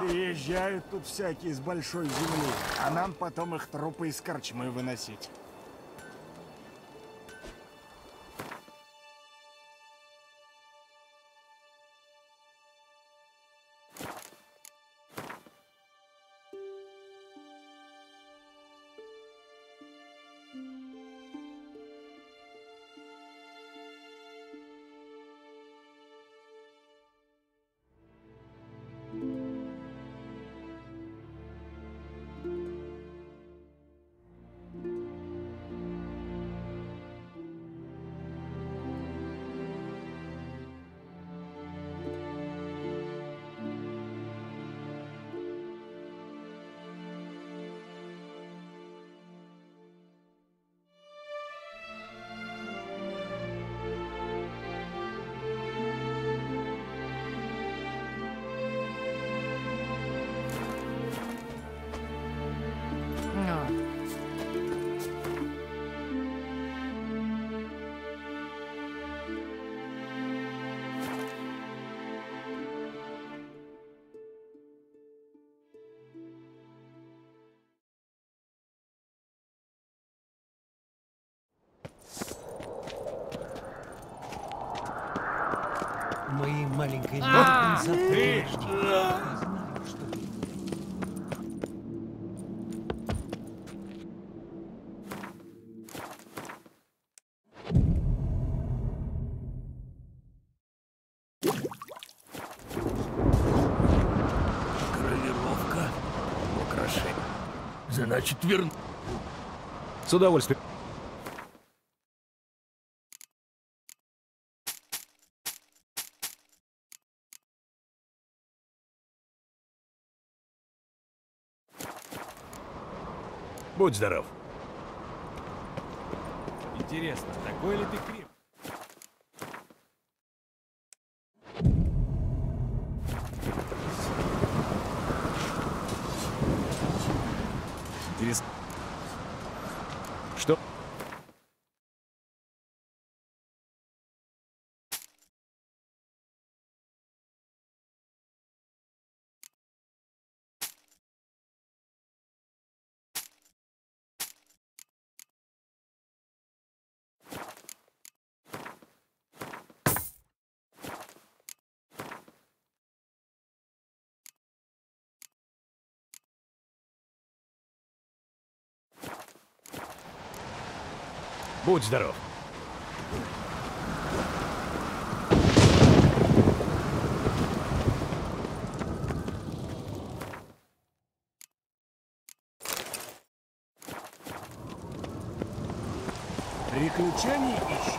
Приезжают тут всякие с большой земли, а нам потом их трупы из корчмы выносить. Значит, верн... С удовольствием. Будь здоров. Интересно, такой ли ты креп? Интерес... Что? Будь здоров. Приключений ищешь?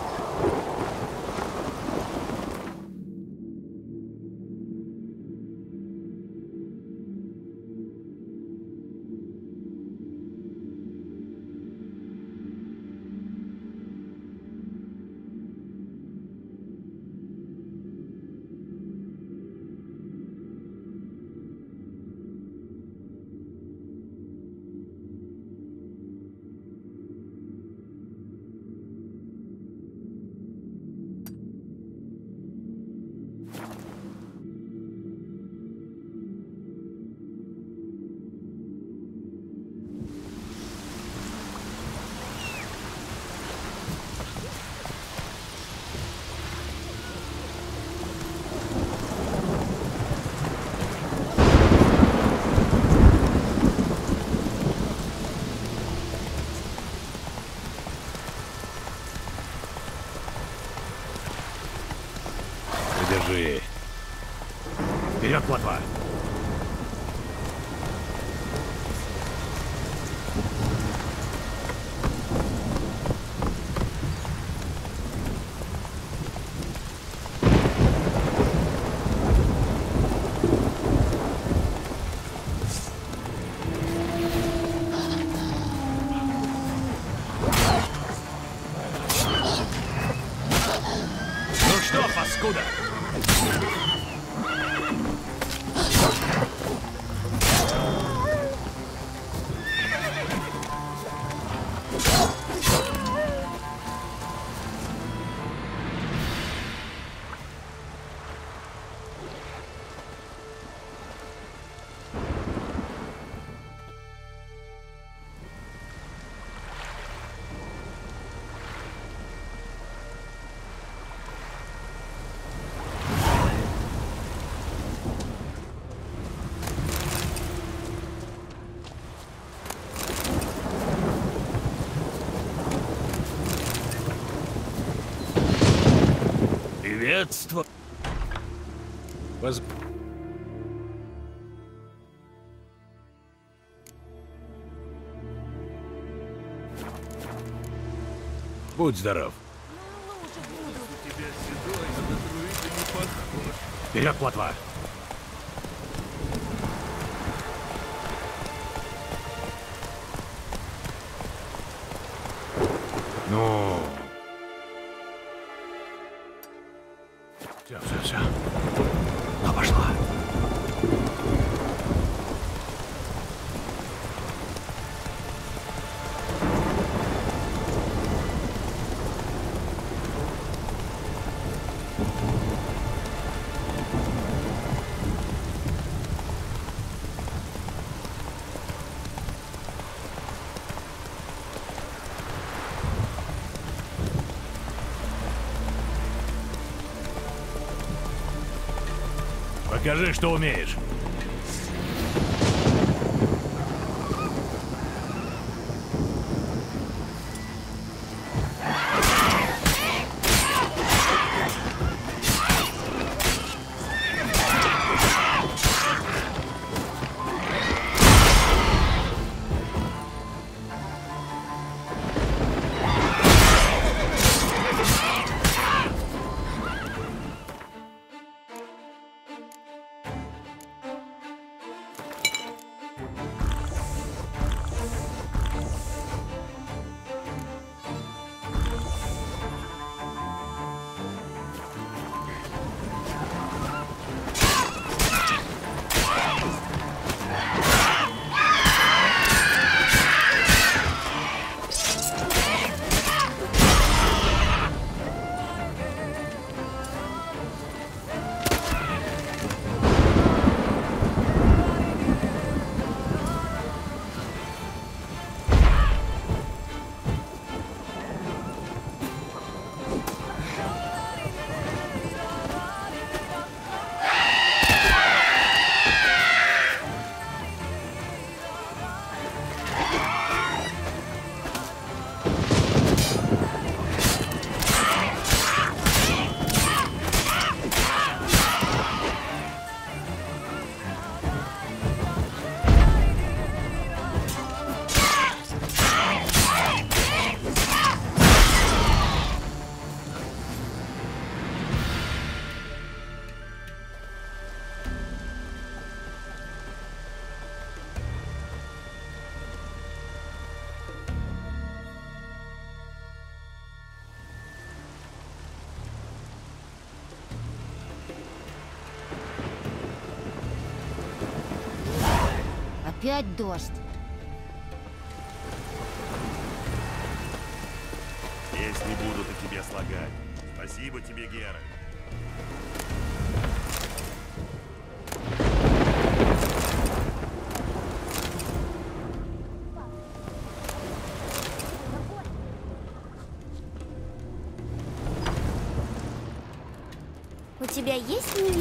Средство. Воз- Будь здоров. Вперед, плотва! Ну. Покажи, что умеешь. Опять дождь. Песни будут о тебе слагать. Спасибо тебе, Гера. У тебя есть невеста?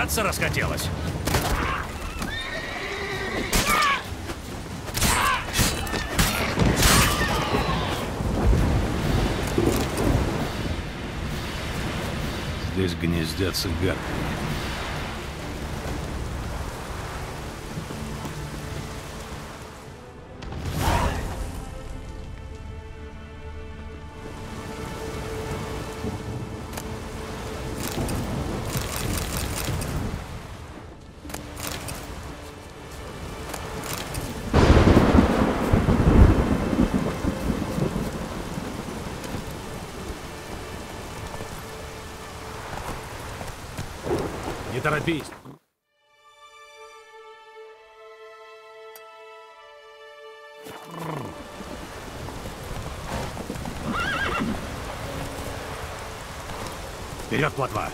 Драться расхотелось. Здесь гнездятся гарпии. Торопись. Вперед, плотва!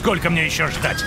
Сколько мне еще ждать?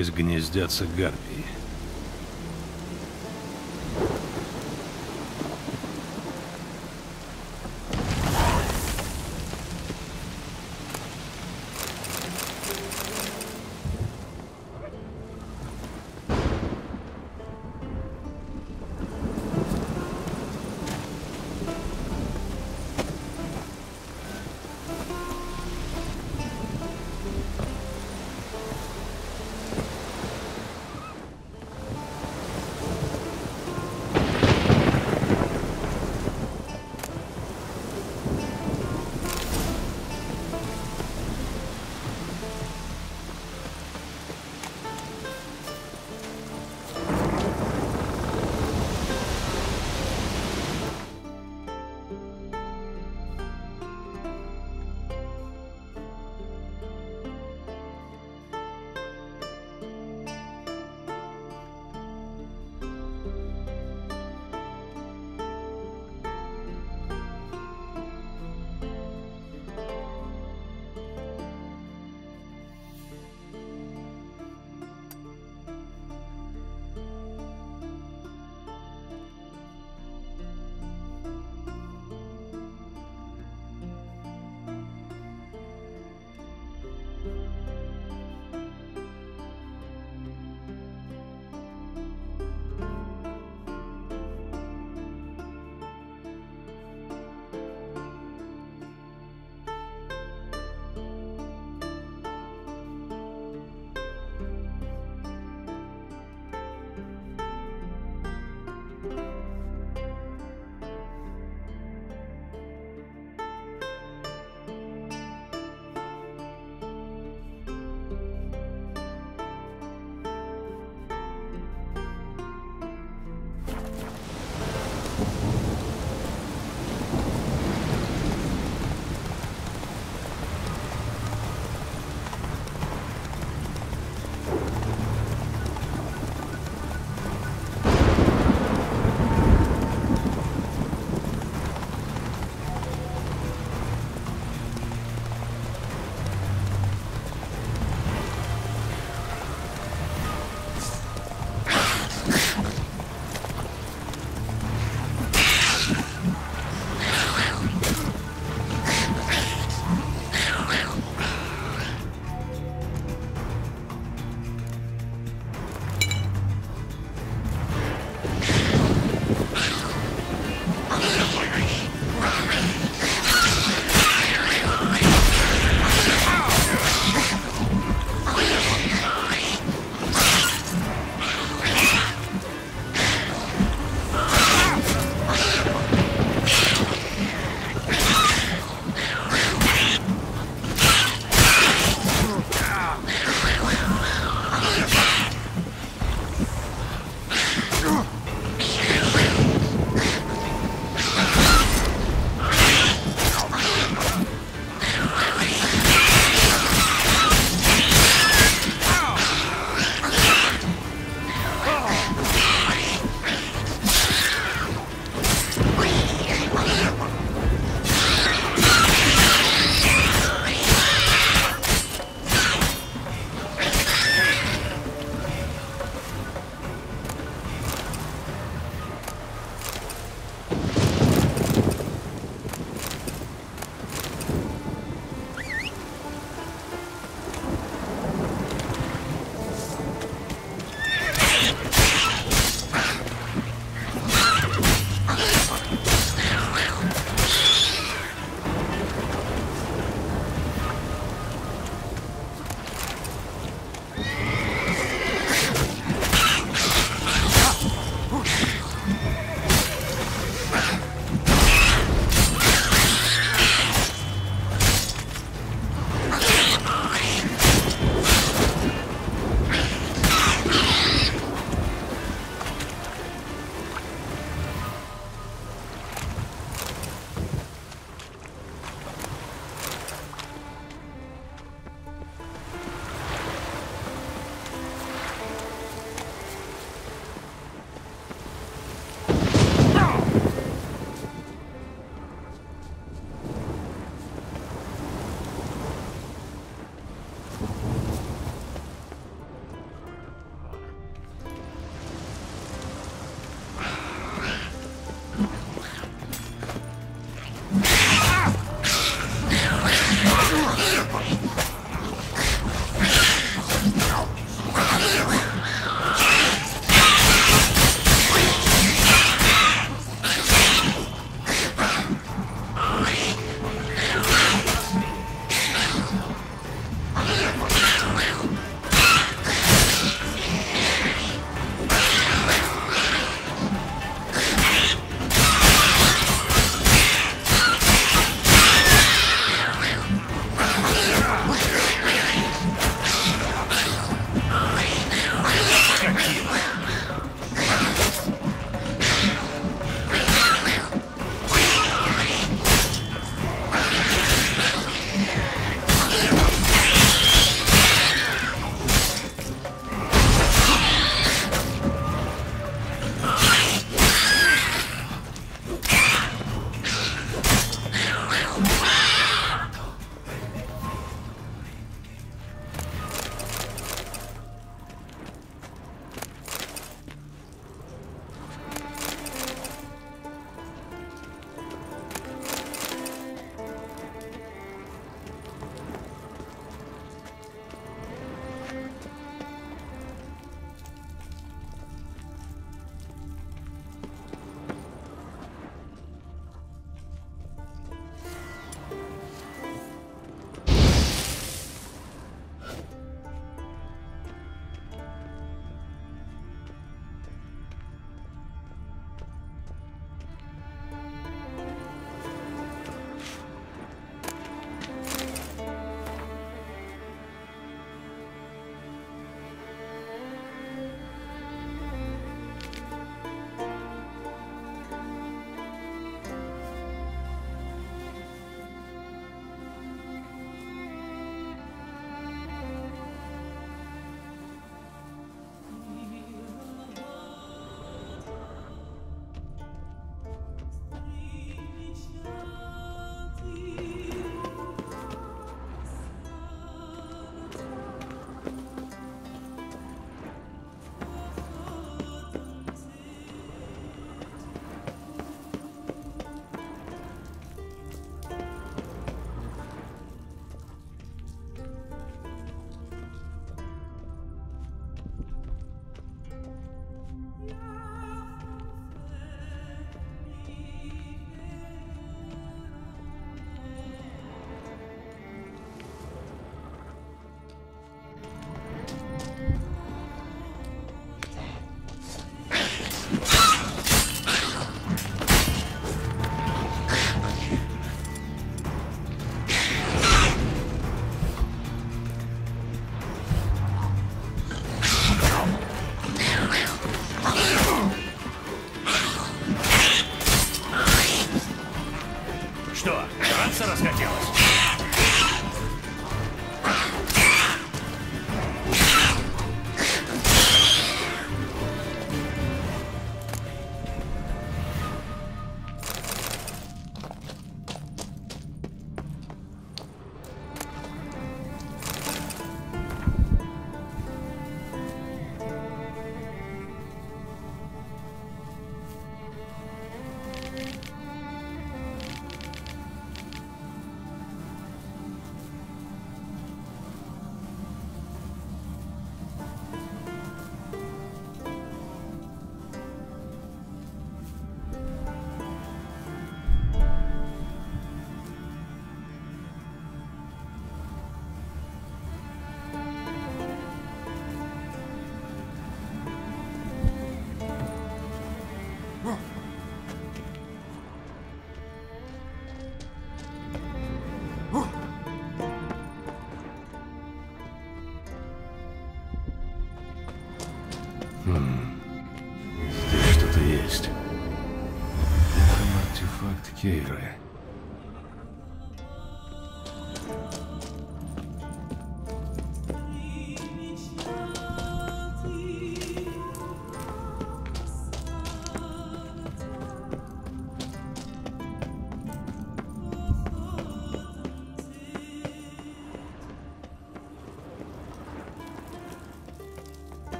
Здесь гнездятся гарпии.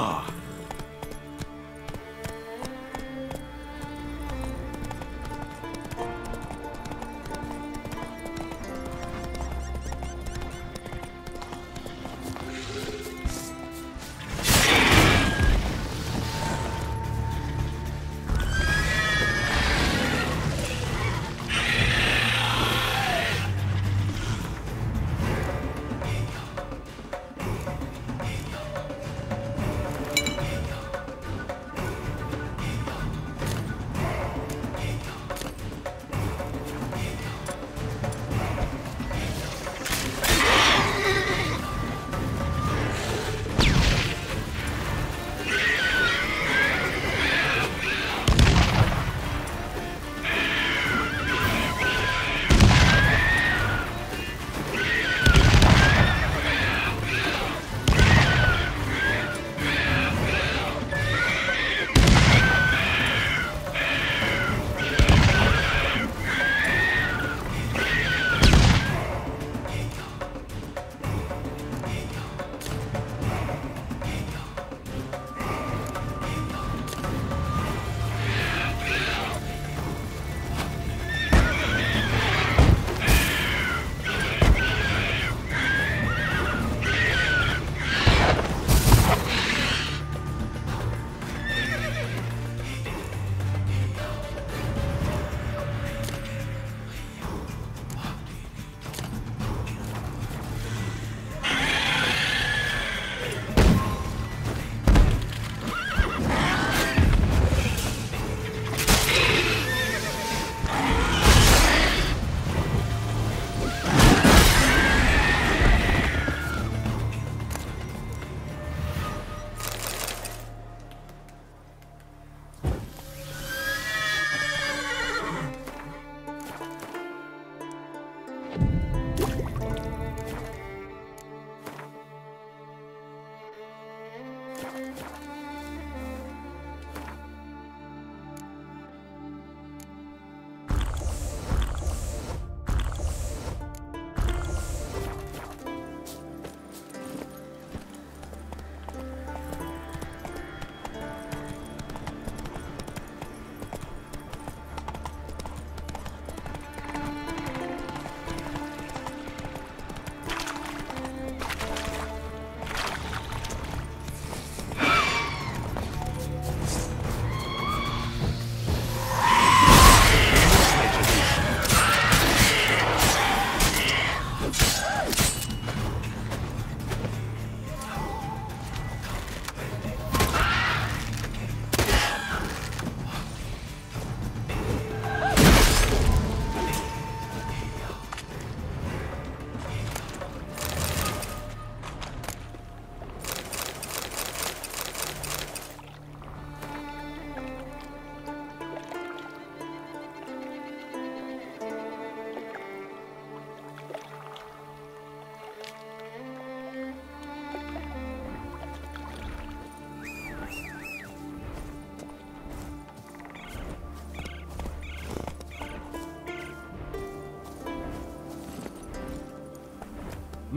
Ah,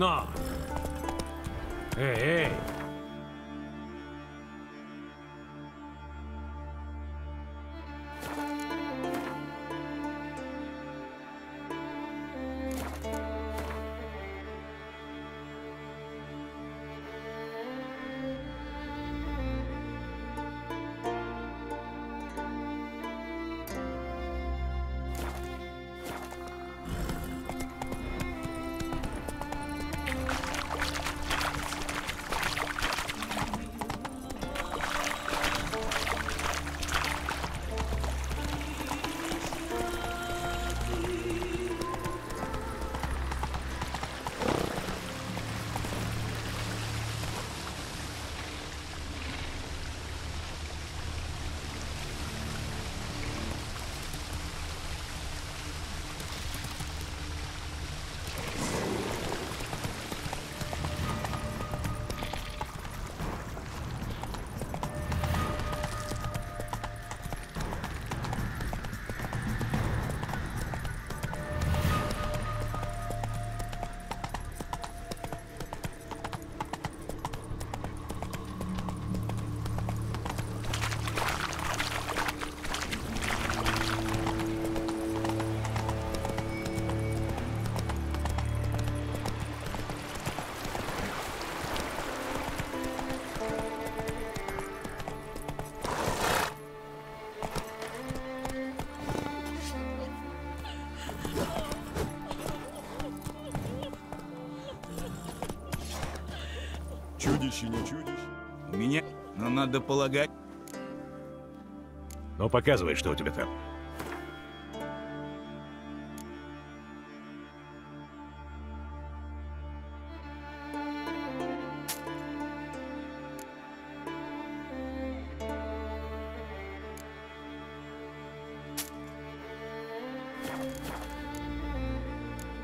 Но! Но! Эй, эй! Чудище, не чудище. У меня, но надо полагать. Ну, показывай, что у тебя там.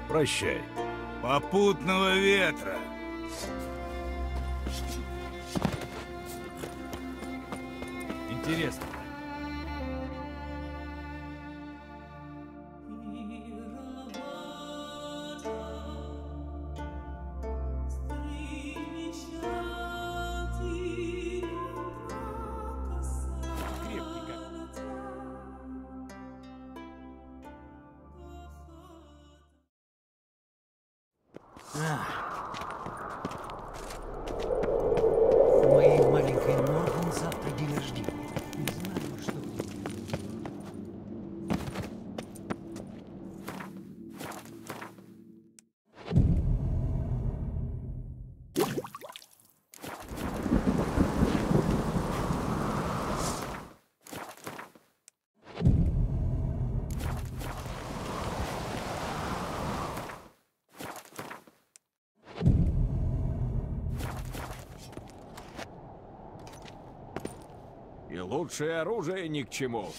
Прощай. Попутного ветра. Лучшее оружие ни к чему.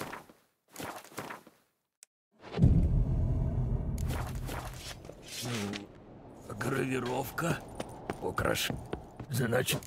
Гравировка. Украш. Значит,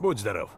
Будь здоров.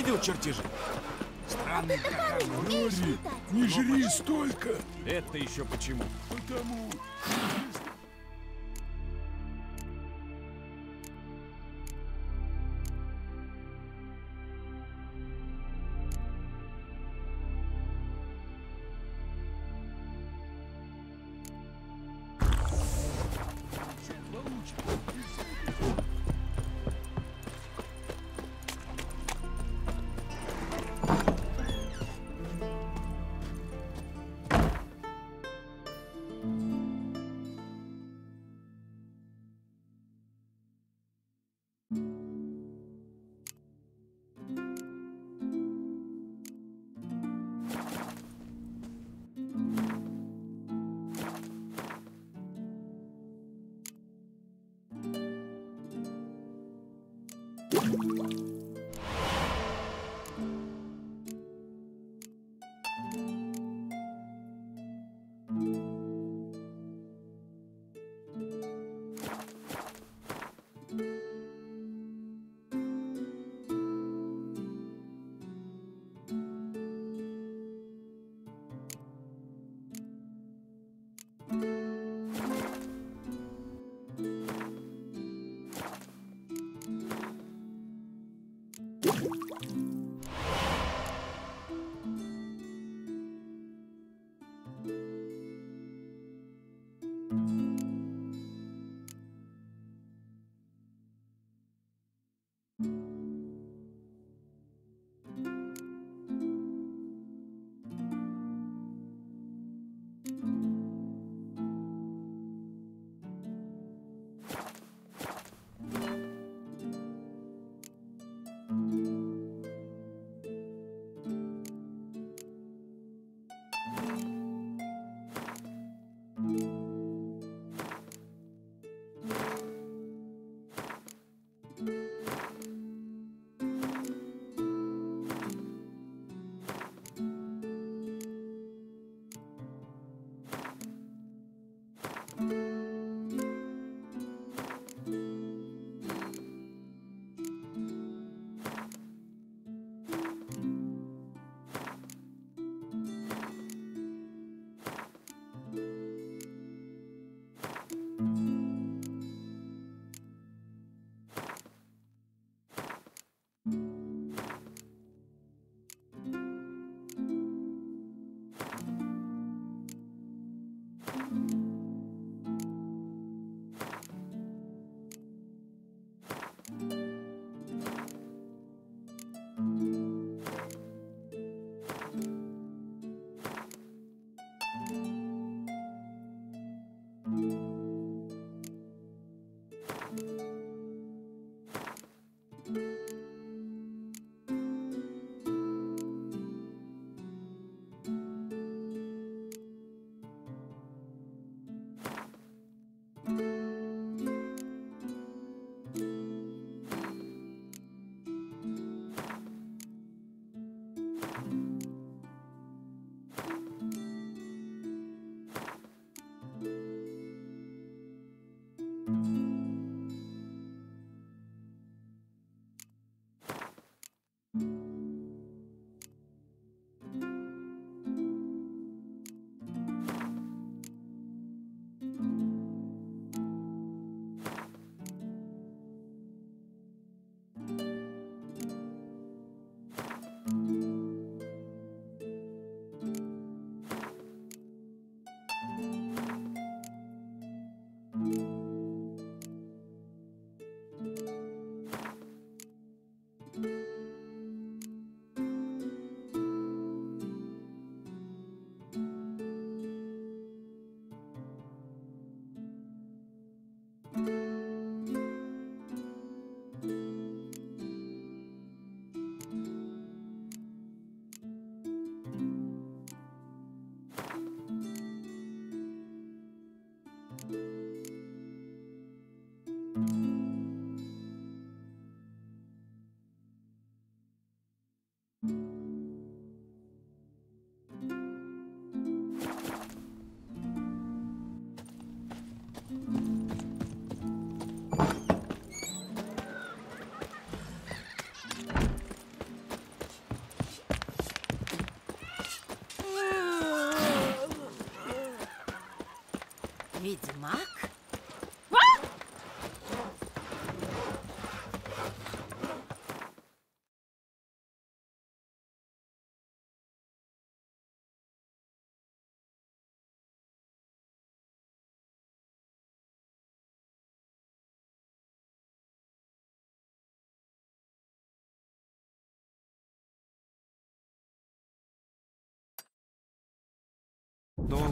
Видел чертежи? Странный. Умеешь летать? Не жри столько, Это еще почему? потому...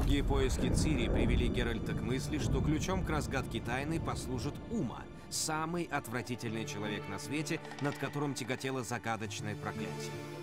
Долгие поиски Цири привели Геральта к мысли, что ключом к разгадке тайны послужит Ума, самый отвратительный человек на свете, над которым тяготело загадочное проклятие.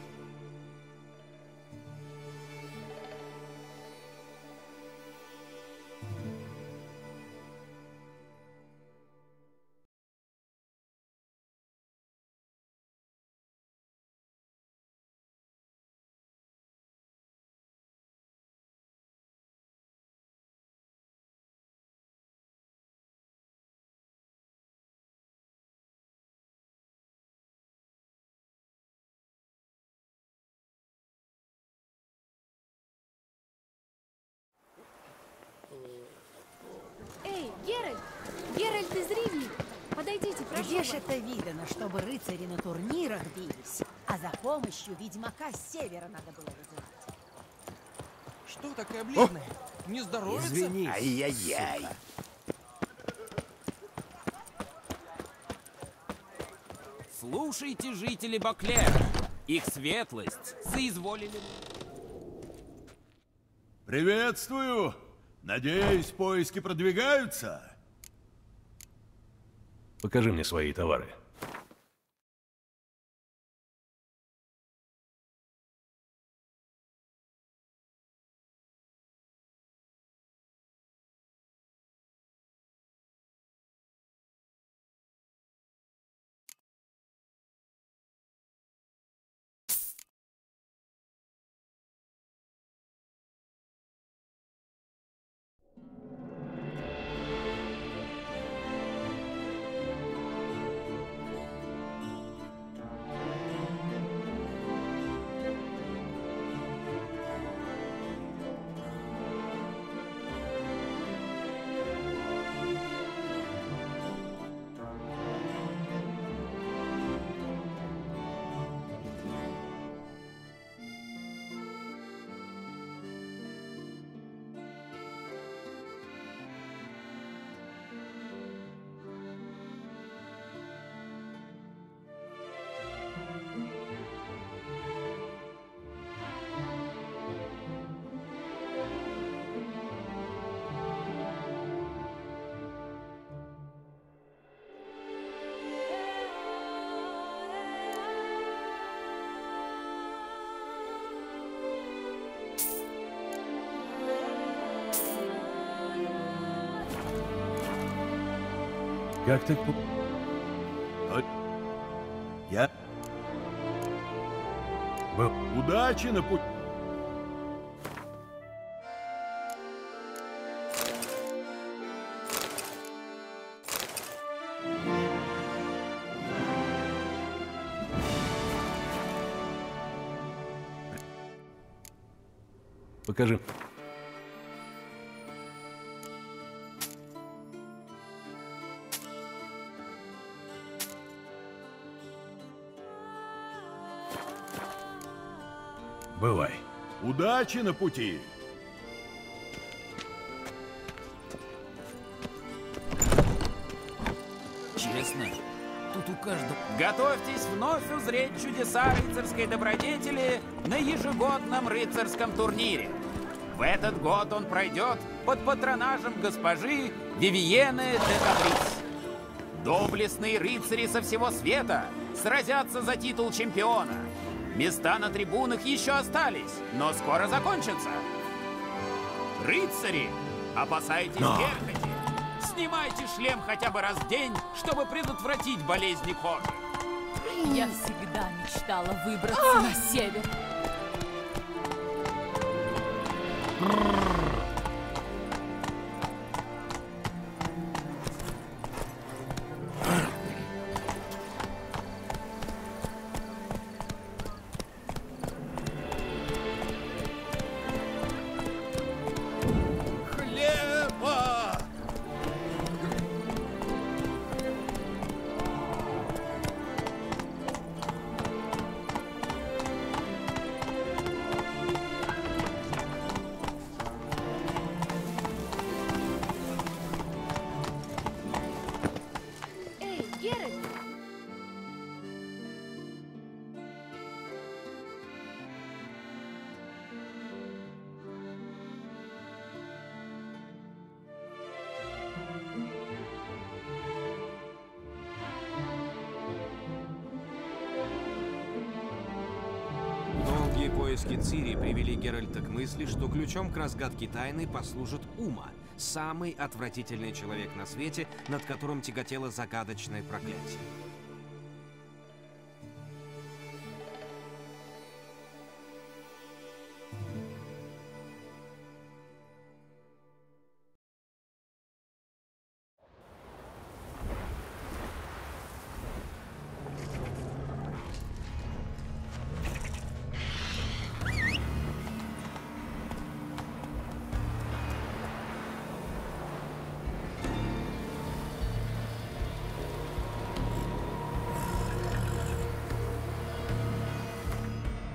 Эй, Геральт! Геральт из Ривни! Подойдите, прошу Где вас. ж это видано, чтобы рыцари на турнирах бились, а за помощью ведьмака с севера надо было вызывать? Что такая бледная? Не здоровится? Извини. Ай-яй-яй. Слушайте, жители Баклера, их светлость соизволили... Приветствую! Надеюсь, поиски продвигаются? Покажи мне свои товары. Как ты... ку- Я... Был. Удачи на пути. Покажи. Удачи на пути. Честно, тут у каждого... Готовьтесь вновь узреть чудеса рыцарской добродетели на ежегодном рыцарском турнире. В этот год он пройдет под патронажем госпожи Вивиены де Кабрис. Доблестные рыцари со всего света сразятся за титул чемпиона. Места на трибунах еще остались, но скоро закончатся. Рыцари, опасайтесь Но. перхоти. Снимайте шлем хотя бы раз в день, чтобы предотвратить болезни кожи. Я всегда мечтала выбраться на север. Мысли, что ключом к разгадке тайны послужит Ума, самый отвратительный человек на свете, над которым тяготело загадочное проклятие.